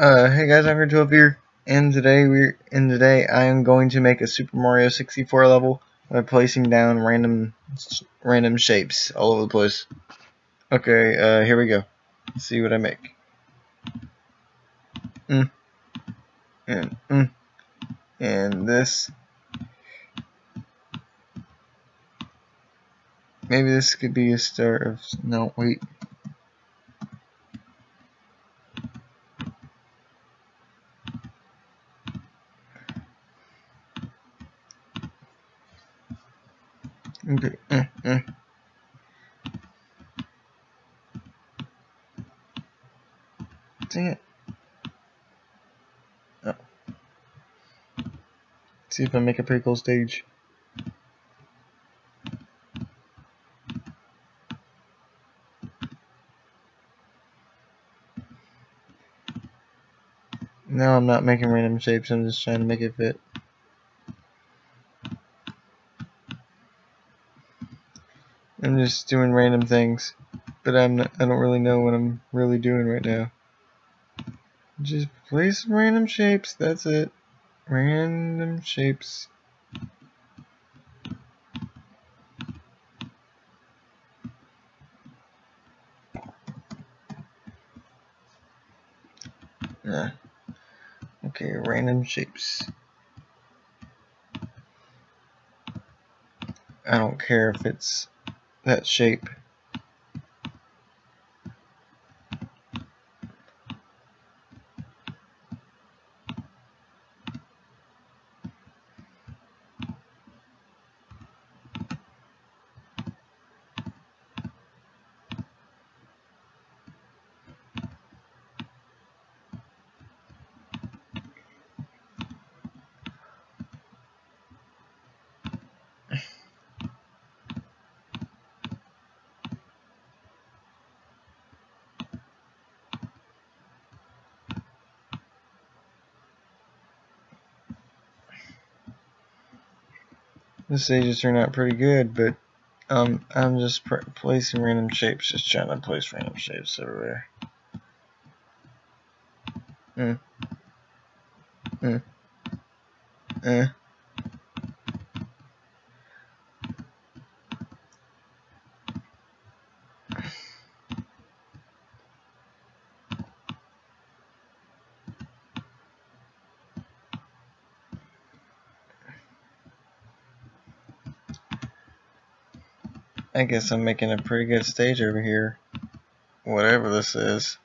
Uh, hey guys, I'm 12 here, and today we're and today I am going to make a Super Mario 64 level by placing down random random shapes all over the place. Okay, uh, here we go. Let's see what I make. Mm. And mm. And this. Maybe this could be a start of no wait. Okay. Uh, uh. Dang it. Oh. See if I make a pretty cool stage. No, I'm not making random shapes, I'm just trying to make it fit. Just doing random things, but I'm not, I don't really know what I'm really doing right now. Just place random shapes, that's it. Random shapes. Yeah. Okay, random shapes. I don't care if it's that shape. This stage has turned out pretty good, but um, I'm just placing random shapes, just trying to place random shapes everywhere. Mm. Mm. Eh. I guess I'm making a pretty good stage over here. Whatever this is.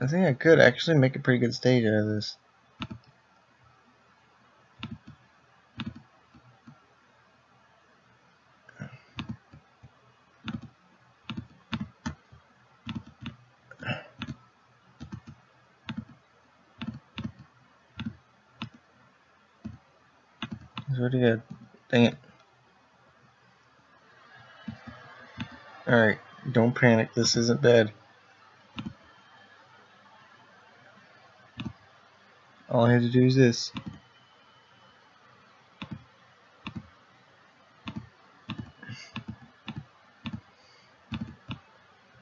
I think I could actually make a pretty good stage out of this. Pretty good. Dang it. Alright, don't panic. This isn't bad. All I have to do is this.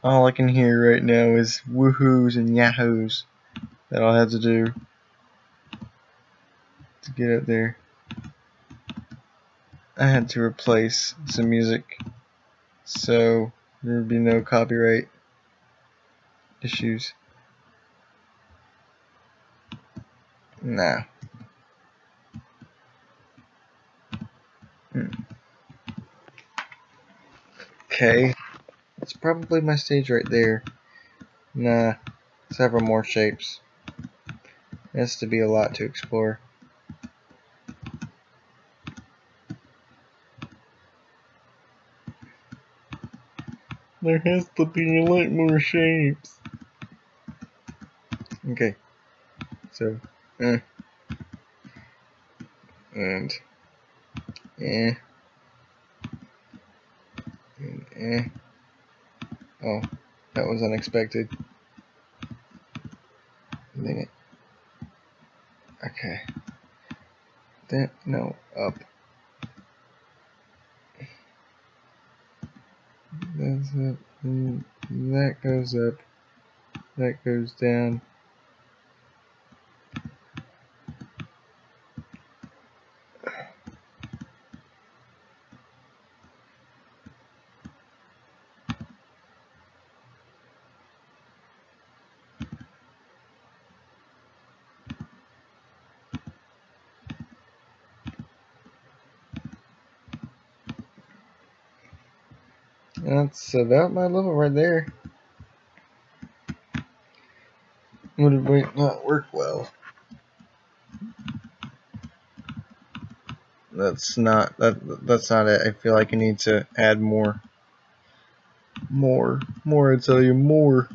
All I can hear right now is woohoos and yahoos that I'll have to do to get up there. I had to replace some music so there would be no copyright issues. Nah. Hmm. Okay. It's probably my stage right there. Nah. Several more shapes. Has to be a lot to explore. There has to be a lot more shapes. Okay. So, eh. And, eh. And, eh. Oh, that was unexpected. Dang it. Okay. That, no, up. That, and that goes up. That goes down. That's about my level right there. Would it might not work well. That's not that that's not it. I feel like I need to add more. More. More, I tell you, more.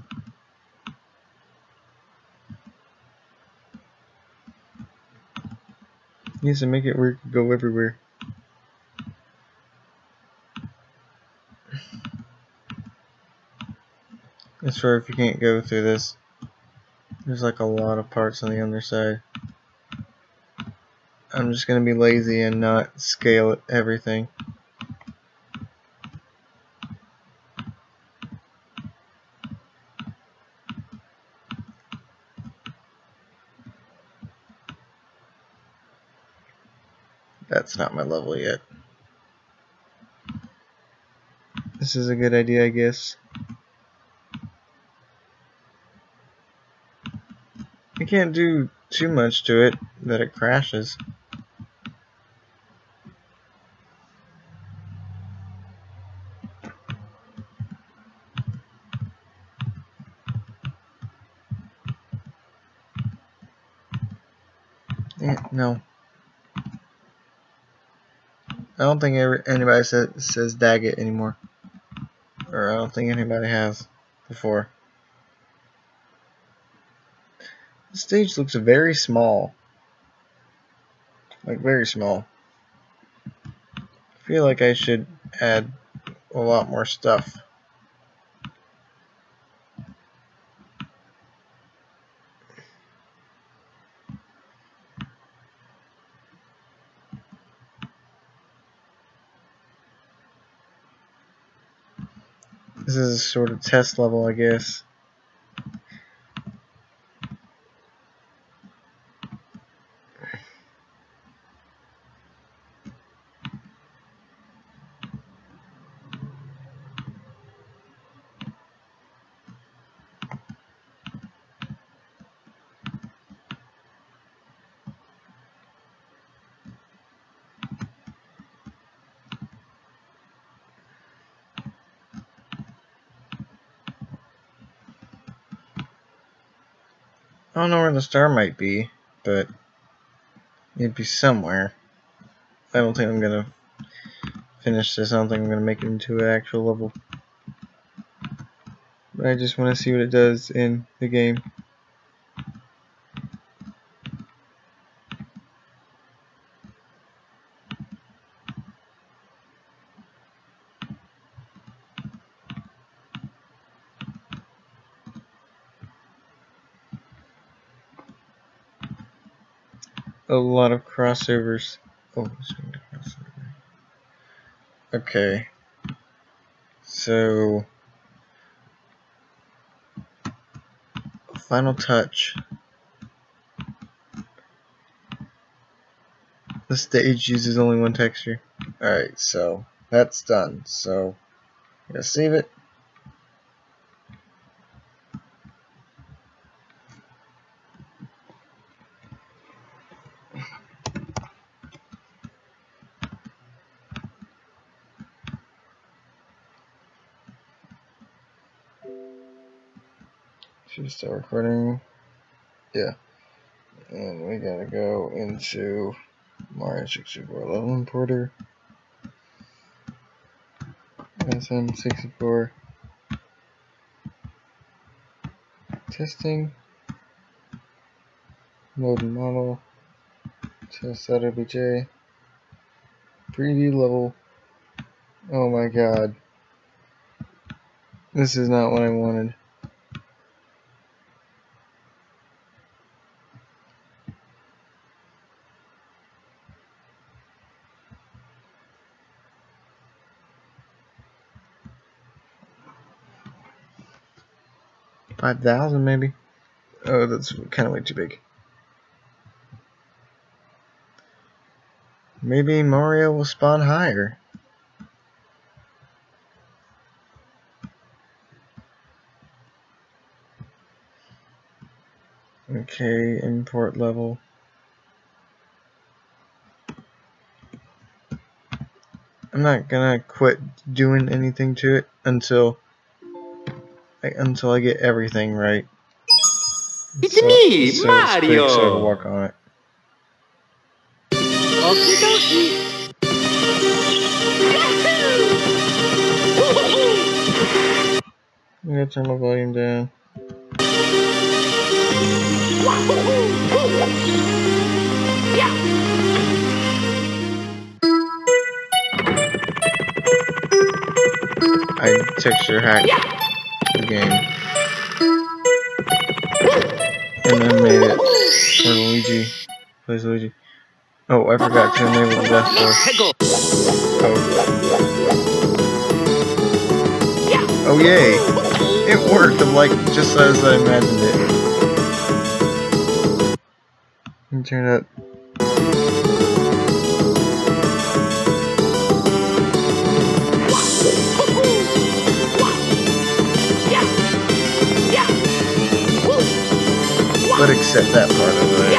Needs to make it work go everywhere. I swear if you can't go through this, there's like a lot of parts on the underside. I'm just gonna be lazy and not scale everything. That's not my level yet. This is a good idea, I guess. Can't do too much to it that it crashes. Yeah, no. I don't think ever, anybody says, says Daggett anymore. Or I don't think anybody has before. The stage looks very small. Like, very small. I feel like I should add a lot more stuff. This is a sort of test level, I guess. I don't know where the star might be, but it'd be somewhere. I don't think I'm gonna finish this. I don't think I'm gonna make it into an actual level. But I just want to see what it does in the game. A lot of crossovers. Oh, crossover. Okay. So, final touch. The stage uses only one texture. Alright, so that's done. So, I'm gonna save it. Start recording. Yeah. And we gotta go into Mario 64 level importer. SM64 testing. Mode model. Test out obj preview level. Oh my god. This is not what I wanted 5,000 maybe. Oh, that's kind of way too big. Maybe Mario will spawn higher. Okay, import level. I'm not gonna quit doing anything to it until until I get everything right. It's so, me, so Mario. It's so I walk on it. Okie dokie. I'm gonna turn my volume down. I texture hacked the game. And then made it for Luigi. Plays Luigi. Oh, I forgot to enable the death floor. Oh. Oh yay! It worked, I'm like, just as I imagined it. Let me turn up. But except that part over there.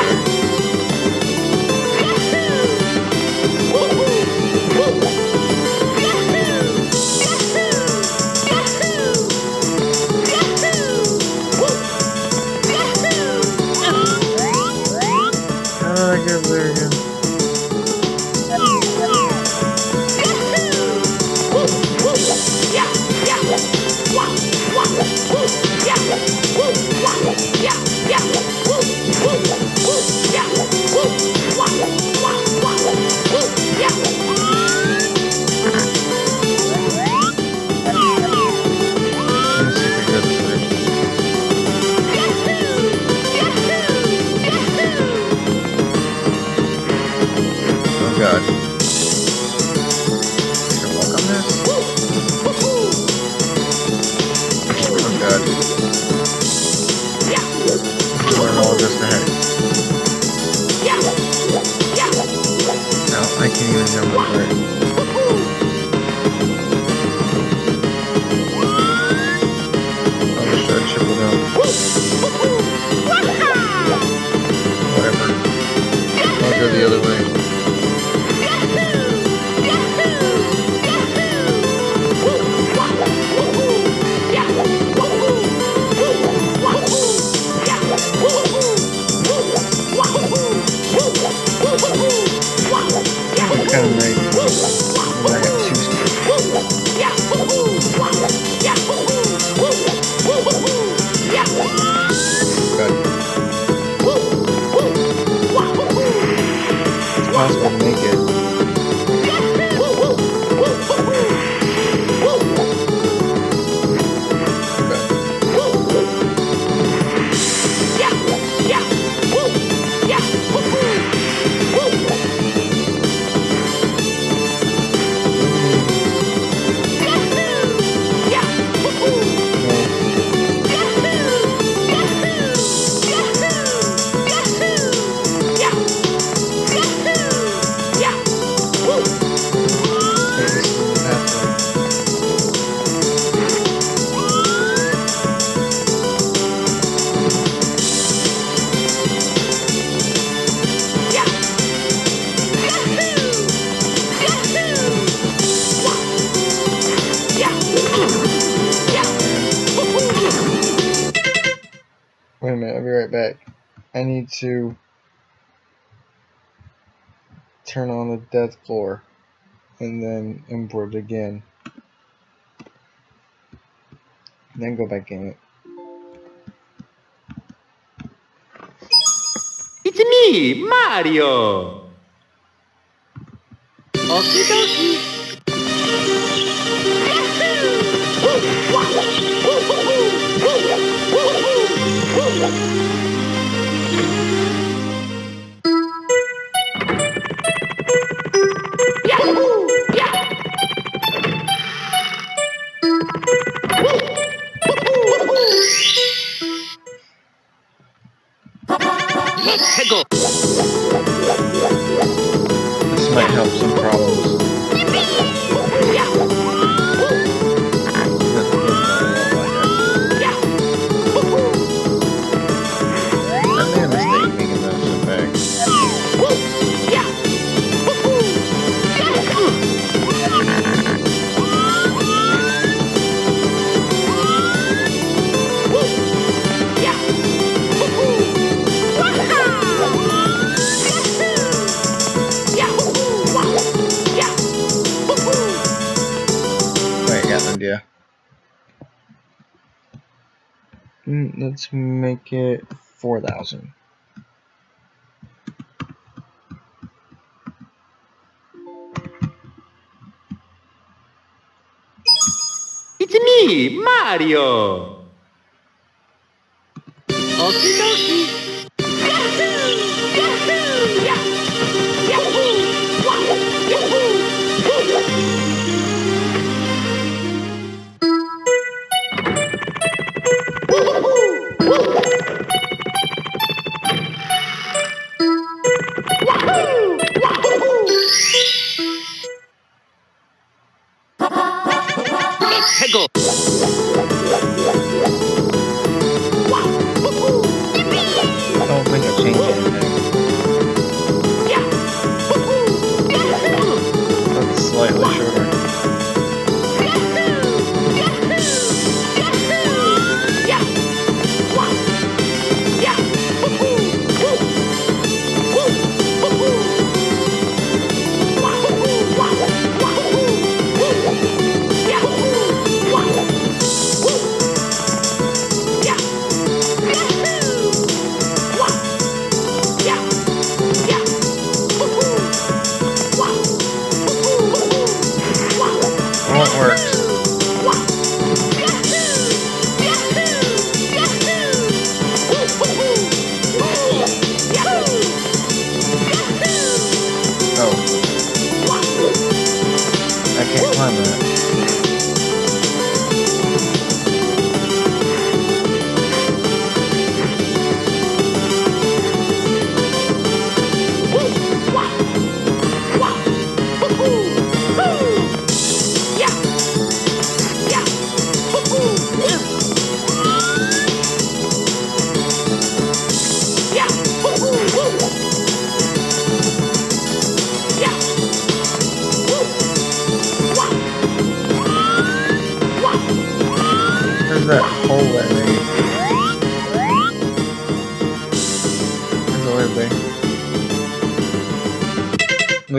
No, I to turn on the death floor and then import again. Then go back in it. It's me, Mario! Okie dokie! Woo! you. Let's make it 4,000. It's me, Mario. Okie dokie. Yeah.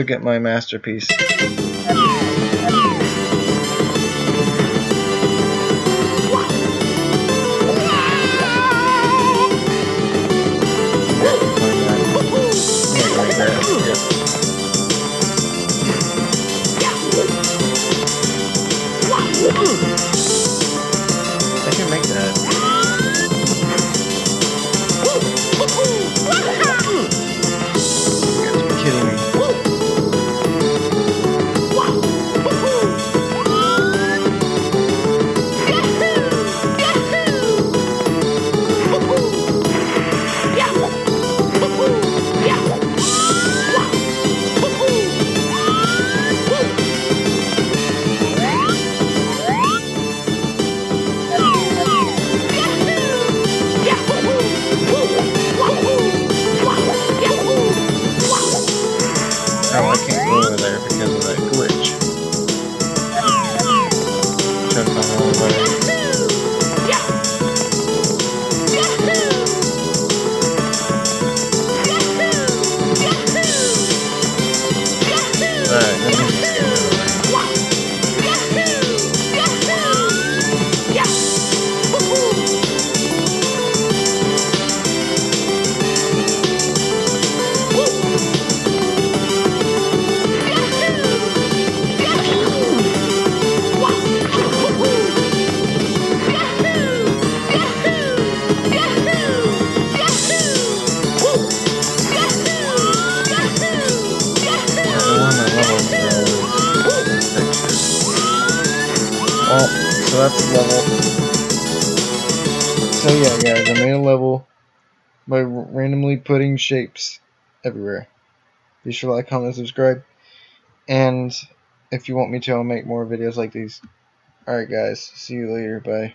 Look at my masterpiece. I made a level by randomly putting shapes everywhere. Be sure to like, comment, subscribe, and if you want me to, I'll make more videos like these. Alright guys, see you later, bye.